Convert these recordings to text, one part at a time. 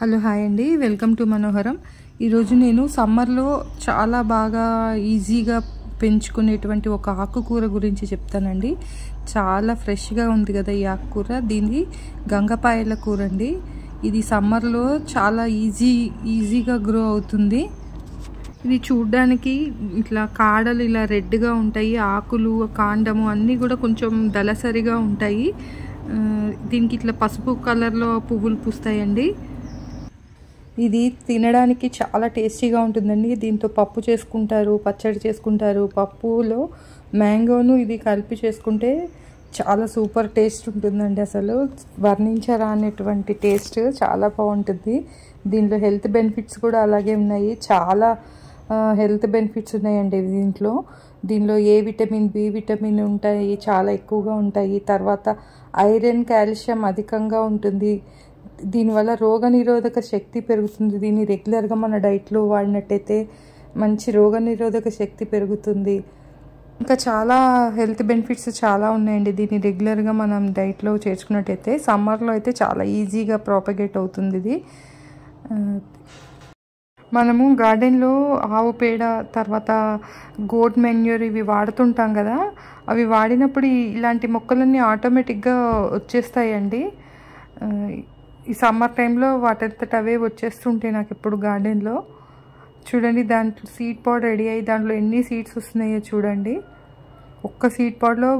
Hello hi అండి. Welcome to Manoharam. ఈరోజు నేను సమ్మర్లో చాలా బాగా ఈజీగా పెంచుకునేటువంటి ఒక ఆకుకూర గురించి చెప్తానండి. చాలా ఫ్రెష్గా ఉంది కదా ఈ ఆకుకూర. దీన్ని గంగపాయల కూర అండి. ఇది సమ్మర్లో చాలా ఈజీ ఈజీగా గ్రో అవుతుంది. ఇది చూడ్డానికి ఇట్లా కాడలు ఇలా రెడ్గా ఉంటాయి. ఆకులు కాండము అన్నీ కూడా కొంచెం దళసరిగా ఉంటాయి. దీనికి ఇట్లా పసుపు కలర్లో పువ్వులు పూస్తాయండి. ఇది తినడానికి చాలా టేస్టీగా ఉంటుందండి. దీంతో పప్పు చేసుకుంటారు పచ్చడి చేసుకుంటారు. పప్పులో మ్యాంగోను ఇది కలిపి చేసుకుంటే చాలా సూపర్ టేస్ట్ ఉంటుందండి అసలు. వర్ణించరానటువంటి టేస్ట్ చాలా బాగుంటుంది. దీంట్లో హెల్త్ బెనిఫిట్స్ కూడా అలాగే ఉన్నాయి. చాలా హెల్త్ బెనిఫిట్స్ ఉన్నాయండి దీంట్లో. దీనిలో ఏ విటమిన్ బి విటమిన్ ఉంటాయి చాలా ఎక్కువగా ఉంటాయి. తర్వాత ఐరన్ కాల్షియం అధికంగా ఉంటుంది. దీనివల్ల రోగనిరోధక శక్తి పెరుగుతుంది. దీన్ని రెగ్యులర్గా మన డైట్లో వాడినట్టయితే మంచి రోగనిరోధక శక్తి పెరుగుతుంది. ఇంకా చాలా హెల్త్ బెనిఫిట్స్ చాలా ఉన్నాయండి. దీన్ని రెగ్యులర్గా మనం డైట్లో చేర్చుకున్నట్టయితే సమ్మర్లో అయితే చాలా ఈజీగా ప్రాపగేట్ అవుతుంది ఇది. మనము గార్డెన్లో ఆవు పేడ తర్వాత గోడ్ మెన్యూర్ ఇవి వాడుతుంటాం కదా అవి వాడినప్పుడు ఇలాంటి మొక్కలన్నీ ఆటోమేటిక్గా వచ్చేస్తాయండి. ఈ సమ్మర్ టైంలో వాటంతట అవే వచ్చేస్తుంటాయి నాకు ఎప్పుడు గార్డెన్లో. చూడండి దాంట్లో సీడ్ పాడ్ రెడీ అయ్యి దాంట్లో ఎన్ని సీడ్స్ వస్తున్నాయో చూడండి. ఒక్క సీడ్ పాడ్లో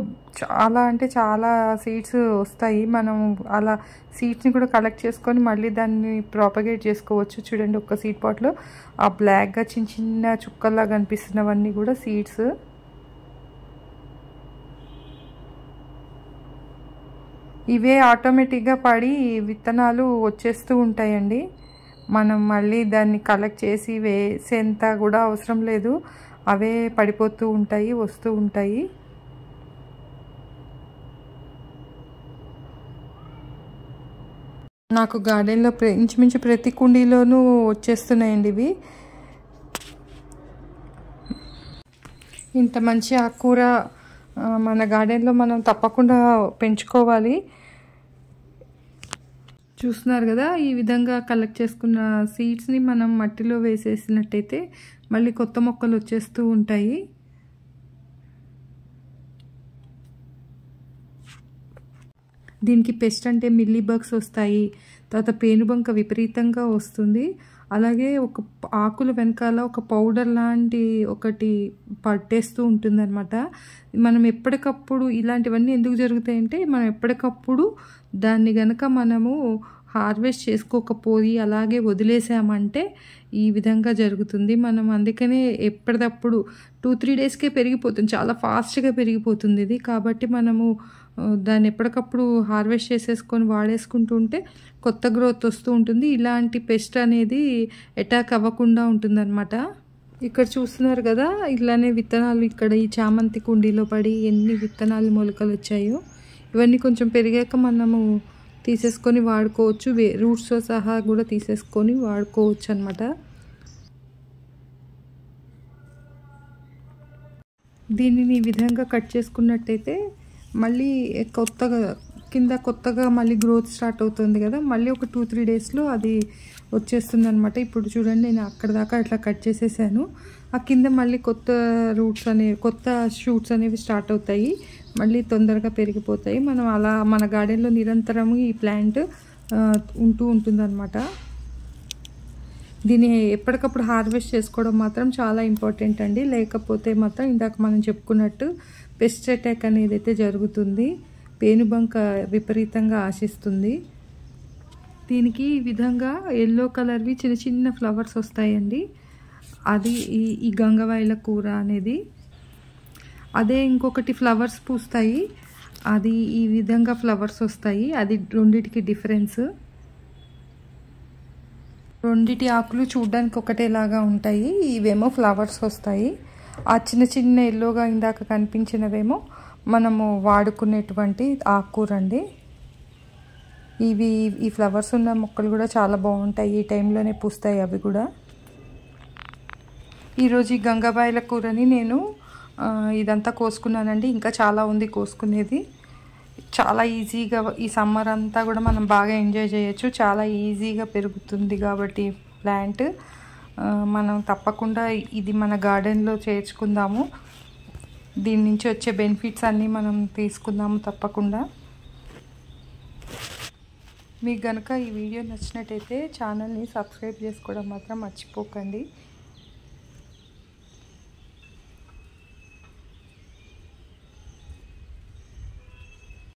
చాలా అంటే చాలా సీడ్స్ వస్తాయి. మనం అలా సీడ్స్ని కూడా కలెక్ట్ చేసుకొని మళ్ళీ దాన్ని ప్రాపగేట్ చేసుకోవచ్చు. చూడండి ఒక్క సీడ్ పాట్లో ఆ బ్లాక్గా చిన్న చిన్న చుక్కల్లా కనిపిస్తున్నవన్నీ కూడా సీడ్స్. ఇవే ఆటోమేటిక్గా పడి విత్తనాలు వచ్చేస్తూ ఉంటాయండి. మనం మళ్ళీ దాన్ని కలెక్ట్ చేసి వేసేంత కూడా అవసరం లేదు. అవే పడిపోతూ ఉంటాయి వస్తూ ఉంటాయి. నాకు గార్డెన్లో ప్ర ఇంచుమించు ప్రతి కుండీలోనూ వచ్చేస్తున్నాయండి ఇవి. ఇంత మంచి ఆకుకూర మన గార్డెన్లో మనం తప్పకుండా పెంచుకోవాలి. చూస్తున్నారు కదా ఈ విధంగా కలెక్ట్ చేసుకున్న సీడ్స్ని మనం మట్టిలో వేసేసినట్టయితే మళ్ళీ కొత్త మొక్కలు వచ్చేస్తూ ఉంటాయి. దీనికి పెస్ట్ అంటే మిల్లీ బగ్స్ వస్తాయి. తర్వాత పేనుబంక విపరీతంగా వస్తుంది. అలాగే ఒక ఆకుల వెనకాల ఒక పౌడర్ లాంటి ఒకటి పట్టేస్తూ ఉంటుందన్నమాట. మనం ఎప్పటికప్పుడు ఇలాంటివన్నీ ఎందుకు జరుగుతాయంటే మనం ఎప్పటికప్పుడు దాన్ని గనక మనము హార్వెస్ట్ చేసుకోకపోయి అలాగే వదిలేసామంటే ఈ విధంగా జరుగుతుంది. మనం అందుకనే ఎప్పటికప్పుడు టూ త్రీ డేస్కే పెరిగిపోతుంది. చాలా ఫాస్ట్గా పెరిగిపోతుంది ఇది. కాబట్టి మనము దాన్ని ఎప్పటికప్పుడు హార్వెస్ట్ చేసేసుకొని వాడేసుకుంటూ ఉంటే కొత్త గ్రోత్ వస్తూ ఉంటుంది. ఇలాంటి పెస్ట్ అనేది అటాక్ అవ్వకుండా ఉంటుందన్నమాట. ఇక్కడ చూస్తున్నారు కదా ఇలానే విత్తనాలు ఇక్కడ ఈ చామంతి కుండీలో పడి ఎన్ని విత్తనాలు మొలకలు వచ్చాయో. ఇవన్నీ కొంచెం పెరిగాక మనము తీసేసుకొని వాడుకోవచ్చు. వే రూట్స్తో సహా కూడా తీసేసుకొని వాడుకోవచ్చు అనమాట దీనిని ఈ విధంగా కట్ చేసుకున్నట్టయితే మళ్ళీ కొత్తగా కింద కొత్తగా మళ్ళీ గ్రోత్ స్టార్ట్ అవుతుంది కదా మళ్ళీ ఒక టూ త్రీ డేస్లో అది వచ్చేస్తుంది అనమాట ఇప్పుడు చూడండి నేను అక్కడ దాకా ఇట్లా కట్ చేసేసాను. ఆ కింద మళ్ళీ కొత్త రూట్స్ అనేవి కొత్త షూట్స్ అనేవి స్టార్ట్ అవుతాయి. మళ్ళీ తొందరగా పెరిగిపోతాయి. మనం అలా మన గార్డెన్లో నిరంతరము ఈ ప్లాంట్ ఉంటూ ఉంటుందన్నమాట. దీన్ని ఎప్పటికప్పుడు హార్వెస్ట్ చేసుకోవడం మాత్రం చాలా ఇంపార్టెంట్ అండి. లేకపోతే మాత్రం ఇందాక మనం చెప్పుకున్నట్టు పెస్ట్ అటాక్ అనేది అయితే జరుగుతుంది. పేనుబంక విపరీతంగా ఆశిస్తుంది. దీనికి ఈ విధంగా ఎల్లో కలర్వి చిన్న చిన్న ఫ్లవర్స్ వస్తాయండి. అది ఈ ఈ గంగవాయిల కూర అనేది. అదే ఇంకొకటి ఫ్లవర్స్ పూస్తాయి. అది ఈ విధంగా ఫ్లవర్స్ వస్తాయి. అది రెండిటికి డిఫరెన్స్. రెండిటి ఆకులు చూడడానికి ఒకటేలాగా ఉంటాయి. ఇవేమో ఫ్లవర్స్ వస్తాయి. ఆ చిన్న చిన్న ఎల్లోగా ఇందాక కనిపించినవేమో మనము వాడుకునేటువంటి ఆకుకూర అండి ఇవి ఈ ఫ్లవర్స్ ఉన్న మొక్కలు కూడా చాలా బాగుంటాయి. ఈ టైంలోనే పూస్తాయి అవి కూడా. ఈరోజు ఈ గంగాబాయిల కూరని నేను ఇదంతా కోసుకున్నానండి. ఇంకా చాలా ఉంది కోసుకునేది. చాలా ఈజీగా ఈ సమ్మర్ అంతా కూడా మనం బాగా ఎంజాయ్ చేయొచ్చు. చాలా ఈజీగా పెరుగుతుంది కాబట్టి ప్లాంట్. మనం తప్పకుండా ఇది మన గార్డెన్లో చేర్చుకుందాము. దీని నుంచి వచ్చే బెనిఫిట్స్ అన్నీ మనం తీసుకుందాము తప్పకుండా. మీకు కనుక ఈ వీడియో నచ్చినట్టయితే ఛానల్ని సబ్స్క్రైబ్ చేసుకోవడం మాత్రం మర్చిపోకండి.